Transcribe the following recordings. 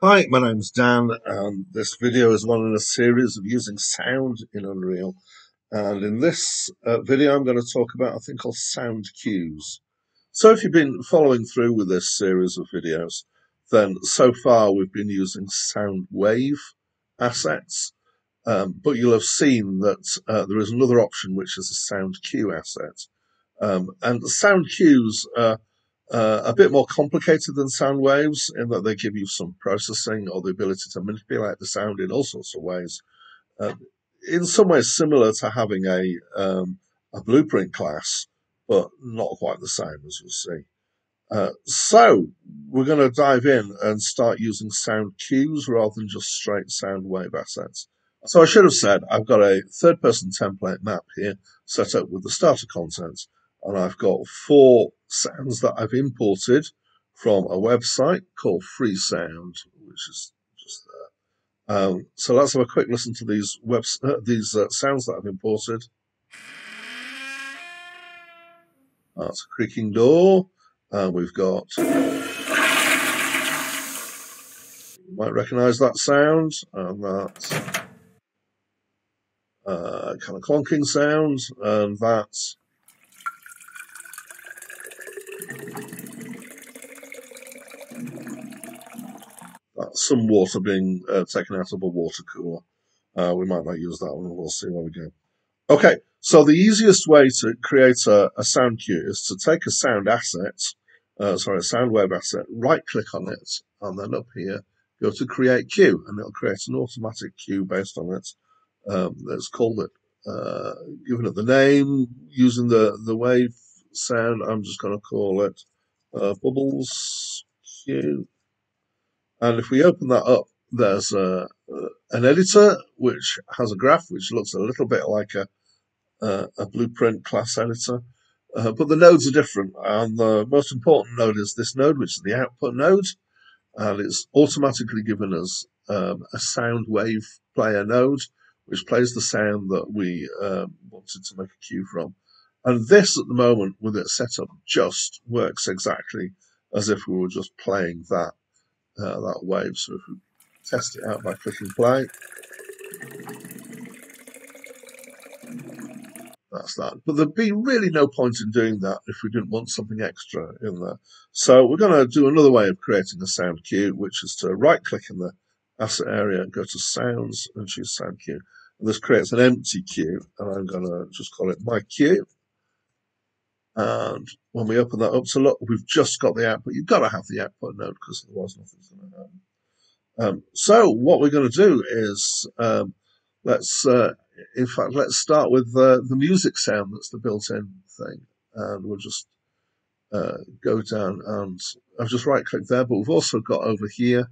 Hi, my name's Dan, and this video is one in a series of using sound in Unreal. And in this uh, video, I'm going to talk about a thing called sound cues. So if you've been following through with this series of videos, then so far we've been using sound wave assets, um, but you'll have seen that uh, there is another option which is a sound cue asset. Um, and sound cues are uh, a bit more complicated than sound waves in that they give you some processing or the ability to manipulate the sound in all sorts of ways. Uh, in some ways, similar to having a um, a blueprint class, but not quite the same as you'll see. Uh, so we're going to dive in and start using sound cues rather than just straight sound wave assets. So I should have said I've got a third person template map here set up with the starter content and I've got four sounds that I've imported from a website called Freesound, which is just there. Um, so let's have a quick listen to these uh, these uh, sounds that I've imported. That's a creaking door. And we've got you might recognise that sound, and that uh, kind of clonking sound, and that's some water being uh, taken out of a water cooler. Uh, we might not use that one. We'll see where we go. Okay, so the easiest way to create a, a sound cue is to take a sound asset, uh, sorry, a sound wave asset, right click on it, and then up here, go to create cue, and it'll create an automatic cue based on it. Um, let's call it, uh, giving it the name, using the, the wave sound, I'm just going to call it uh, bubbles cue. And if we open that up, there's a, an editor which has a graph which looks a little bit like a, a, a blueprint class editor. Uh, but the nodes are different. And the most important node is this node, which is the output node. And it's automatically given us um, a sound wave player node, which plays the sound that we um, wanted to make a cue from. And this at the moment, with it set up, just works exactly as if we were just playing that uh, that wave. So if we test it out by clicking play, that's that. But there'd be really no point in doing that if we didn't want something extra in there. So we're going to do another way of creating a sound cue, which is to right click in the asset area go to sounds and choose sound cue. And this creates an empty cue, and I'm going to just call it my cue. And when we open that up so look, we've just got the output. You've got to have the output node because otherwise nothing's going to happen. Um, so what we're going to do is um, let's, uh, in fact, let's start with uh, the music sound that's the built-in thing, and we'll just uh, go down and I've just right-clicked there, but we've also got over here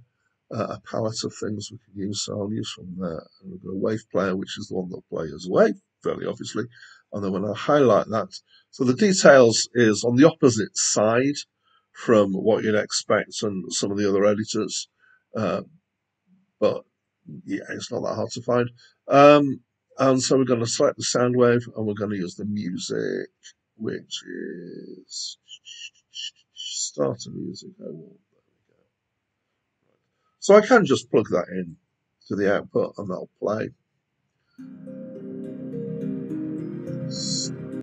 uh, a palette of things we can use. So I'll use from there. And we've got a wave player, which is the one that plays wave, fairly obviously. And then when I highlight that, so the details is on the opposite side from what you'd expect on some of the other editors. Uh, but yeah, it's not that hard to find. Um, and so we're going to select the sound wave and we're going to use the music, which is starter music. So I can just plug that in to the output and that'll play.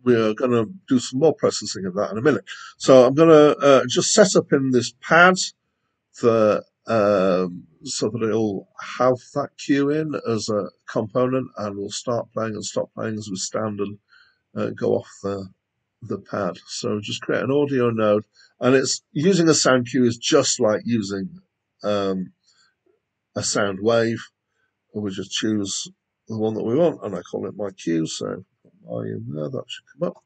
We're going to do some more processing of that in a minute. So I'm going to uh, just set up in this pad the um, so that it'll have that cue in as a component and we'll start playing and stop playing as we stand and uh, go off the the pad. So just create an audio node and it's using a sound cue is just like using um, a sound wave and we just choose the one that we want and I call it my cue so my in there that should come up.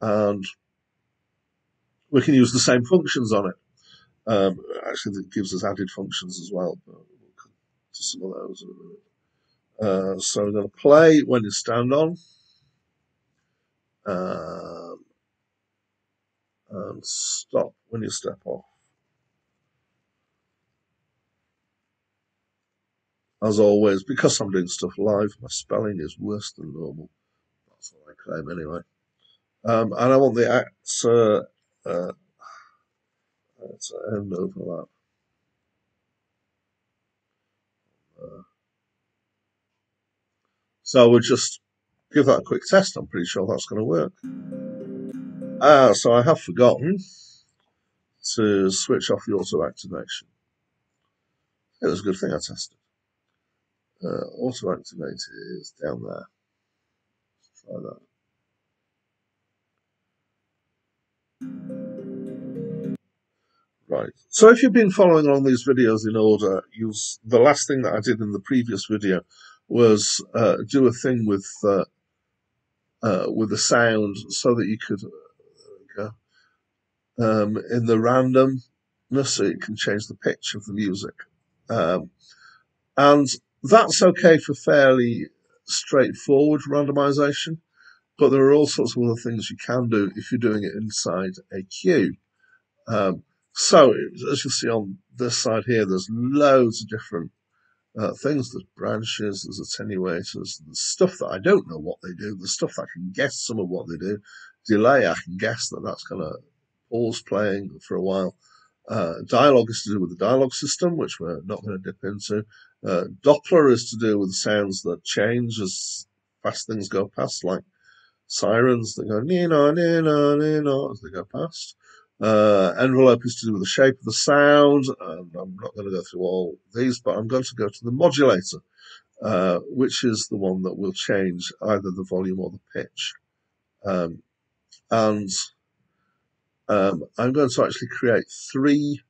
And we can use the same functions on it. Um, actually it gives us added functions as well but we'll come to some of those in a minute. Uh, so we're going to play when you stand on. Um, and stop when you step off. As always, because I'm doing stuff live, my spelling is worse than normal. That's what I claim anyway. Um, and I want the acts uh, uh, to end overlap. Uh, so we'll just give that a quick test. I'm pretty sure that's going to work. Ah, so I have forgotten to switch off the auto activation. It was a good thing I tested. Uh, auto activate is down there. Right. So if you've been following along these videos in order, the last thing that I did in the previous video was uh, do a thing with uh, uh, with the sound so that you could uh, um, in the randomness so you can change the pitch of the music, um, and that's okay for fairly straightforward randomization. But there are all sorts of other things you can do if you're doing it inside a cue. Um, so, as you'll see on this side here, there's loads of different uh, things. There's branches, there's attenuators, there's stuff that I don't know what they do. There's stuff that I can guess some of what they do. Delay, I can guess that that's going to pause playing for a while. Uh, dialogue is to do with the dialogue system, which we're not going to dip into. Uh, Doppler is to do with sounds that change as fast things go past, like sirens that go nino, nino, nino as they go past. Uh, envelope is to do with the shape of the sound. And I'm not going to go through all these, but I'm going to go to the modulator, uh, which is the one that will change either the volume or the pitch. Um, and um, I'm going to actually create three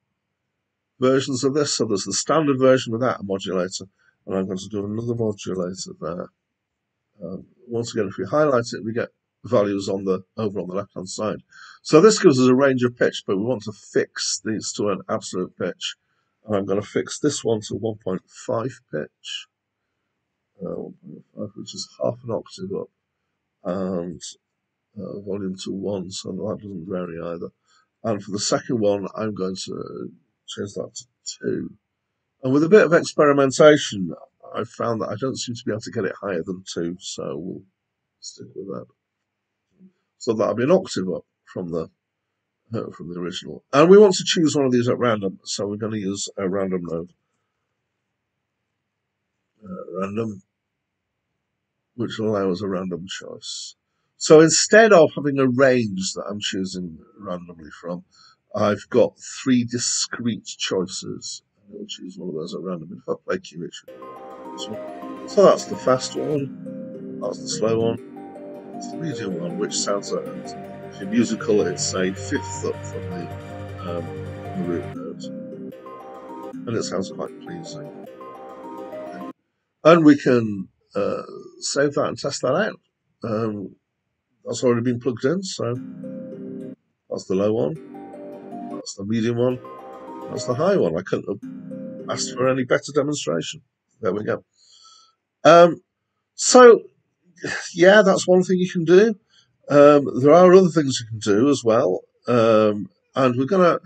versions of this. So there's the standard version without a modulator, and I'm going to do another modulator there. Um, once again, if we highlight it, we get values on the over on the left hand side. So this gives us a range of pitch, but we want to fix these to an absolute pitch. And I'm going to fix this one to 1.5 pitch, uh, 1.5, which is half an octave up, and uh, volume to 1, so that doesn't vary either. And for the second one, I'm going to change that to 2. And with a bit of experimentation, I've found that I don't seem to be able to get it higher than 2, so we'll stick with that. So that'll be an octave up from the uh, from the original. And we want to choose one of these at random, so we're going to use a random node. Uh, random, which will allow us a random choice. So instead of having a range that I'm choosing randomly from, I've got three discrete choices. i will choose one of those at random. If I play cue, So that's the fast one, that's the slow one, it's the medium one, which sounds like if you're musical, it's say fifth up from the, um, the root note, and it sounds quite pleasing. And we can uh, save that and test that out. Um, that's already been plugged in, so that's the low one, that's the medium one, that's the high one. I couldn't have asked for any better demonstration. There we go. Um, so yeah, that's one thing you can do. Um, there are other things you can do as well, um, and we're gonna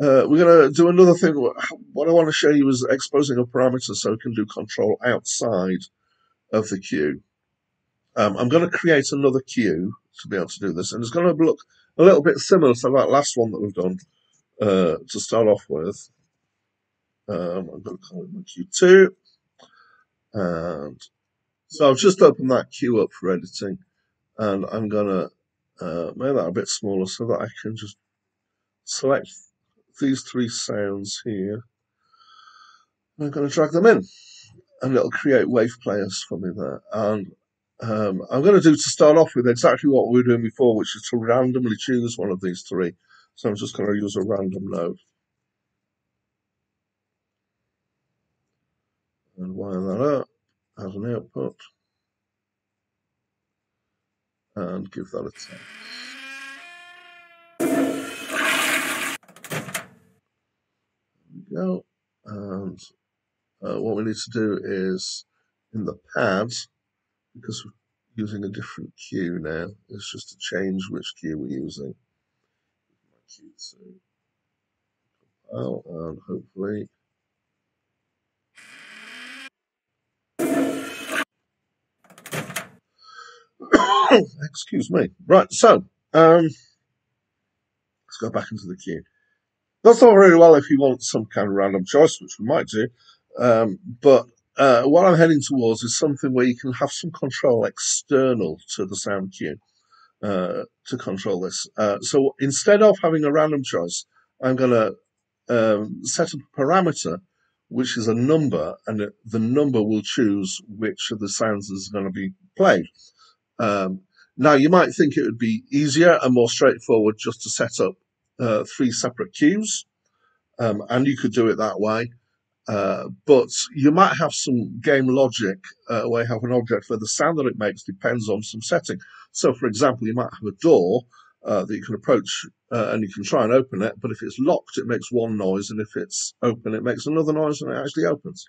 uh, we're gonna do another thing. What I want to show you is exposing a parameter so we can do control outside of the cue. Um, I'm going to create another cue to be able to do this, and it's going to look a little bit similar to that last one that we've done uh, to start off with. Um, I'm going to call it my Q2, and so I've just opened that cue up for editing and I'm going to uh, make that a bit smaller so that I can just select these three sounds here. I'm going to drag them in and it'll create wave players for me there. And um, I'm going to do to start off with exactly what we were doing before, which is to randomly choose one of these three. So I'm just going to use a random node. And wire that up as an output and give that a 10. Go. And uh, what we need to do is in the pad, because we're using a different cue now, It's just to change which cue we're using. Compile and hopefully Excuse me. Right, so um, let's go back into the cue. That's all very well if you want some kind of random choice, which we might do. Um, but uh, what I'm heading towards is something where you can have some control external to the sound cue uh, to control this. Uh, so instead of having a random choice, I'm going to um, set up a parameter which is a number, and the number will choose which of the sounds is going to be played. Um, now, you might think it would be easier and more straightforward just to set up uh, three separate cues, um, and you could do it that way. Uh, but you might have some game logic uh, where you have an object where the sound that it makes depends on some setting. So, for example, you might have a door uh, that you can approach uh, and you can try and open it, but if it's locked, it makes one noise, and if it's open, it makes another noise, and it actually opens.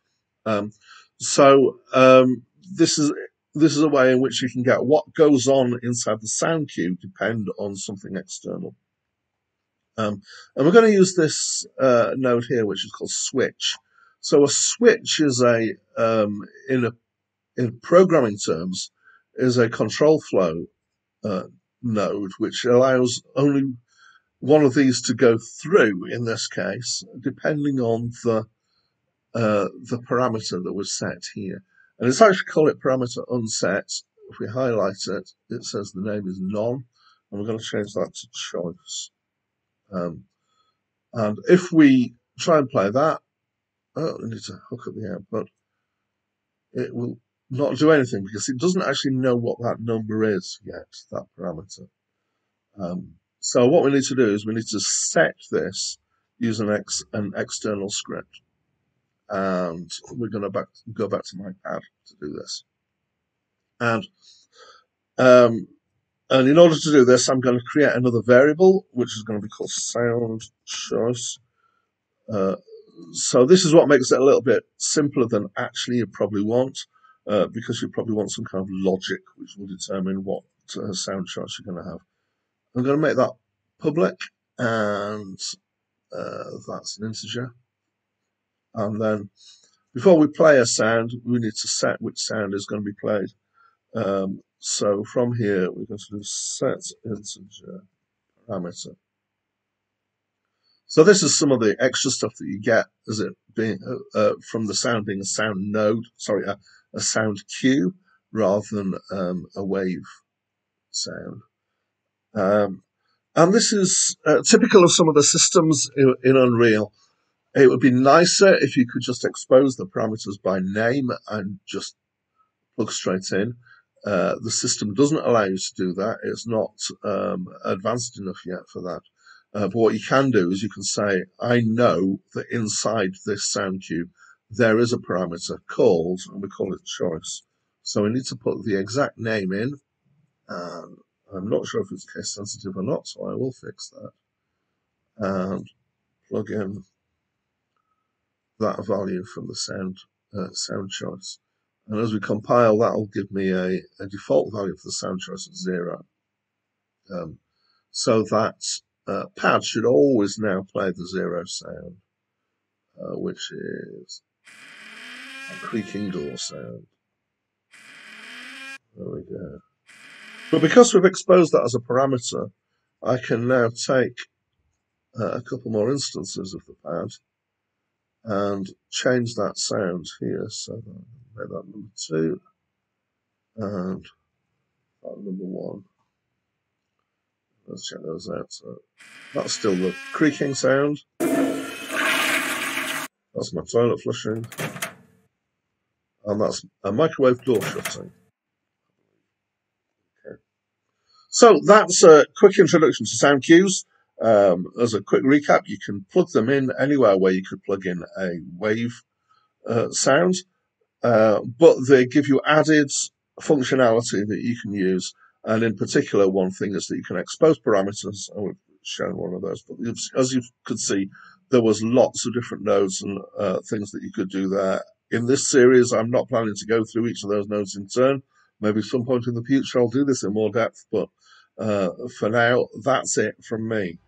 Um, so um, this is this is a way in which you can get what goes on inside the sound cue depend on something external. Um, and we're going to use this uh, node here, which is called switch. So a switch is a um, in a in programming terms is a control flow uh, node which allows only one of these to go through in this case, depending on the uh, the parameter that was set here. And it's actually call it parameter unset. If we highlight it, it says the name is none, and we're going to change that to choice. Um, and if we try and play that, oh, we need to hook up the output. It will not do anything because it doesn't actually know what that number is yet, that parameter. Um, so what we need to do is we need to set this using ex, an external script. And we're going to back, go back to my pad to do this. And um, and in order to do this, I'm going to create another variable, which is going to be called sound choice. Uh, so this is what makes it a little bit simpler than actually you probably want, uh, because you probably want some kind of logic which will determine what uh, sound choice you're going to have. I'm going to make that public, and uh, that's an integer. And then before we play a sound, we need to set which sound is going to be played. Um, so from here, we're going to do set integer parameter. So this is some of the extra stuff that you get as it being uh, uh, from the sound being a sound node, sorry, a, a sound cue rather than um, a wave sound. Um, and this is uh, typical of some of the systems in, in, Unreal. It would be nicer if you could just expose the parameters by name and just plug straight in. Uh, the system doesn't allow you to do that. It's not um, advanced enough yet for that. Uh, but what you can do is you can say, I know that inside this sound cue there is a parameter called, and we call it choice. So we need to put the exact name in. And I'm not sure if it's case sensitive or not, so I will fix that. And plug in that value from the sound uh, sound choice. And as we compile, that will give me a, a, default value for the sound choice of zero. Um, so that uh, pad should always now play the zero sound, uh, which is a creaking door sound. There we go. But because we've exposed that as a parameter, I can now take uh, a couple more instances of the pad and change that sound here. So make that number two and that number one. Let's check those out. So that's still the creaking sound. That's my toilet flushing. And that's a microwave door shutting. So that's a quick introduction to sound cues. Um, as a quick recap, you can plug them in anywhere where you could plug in a wave uh, sound, uh, but they give you added functionality that you can use. And in particular, one thing is that you can expose parameters, and we've shown one of those. But as you could see, there was lots of different nodes and uh, things that you could do there. In this series, I'm not planning to go through each of those nodes in turn. Maybe some point in the future I'll do this in more depth, but uh, for now, that's it from me.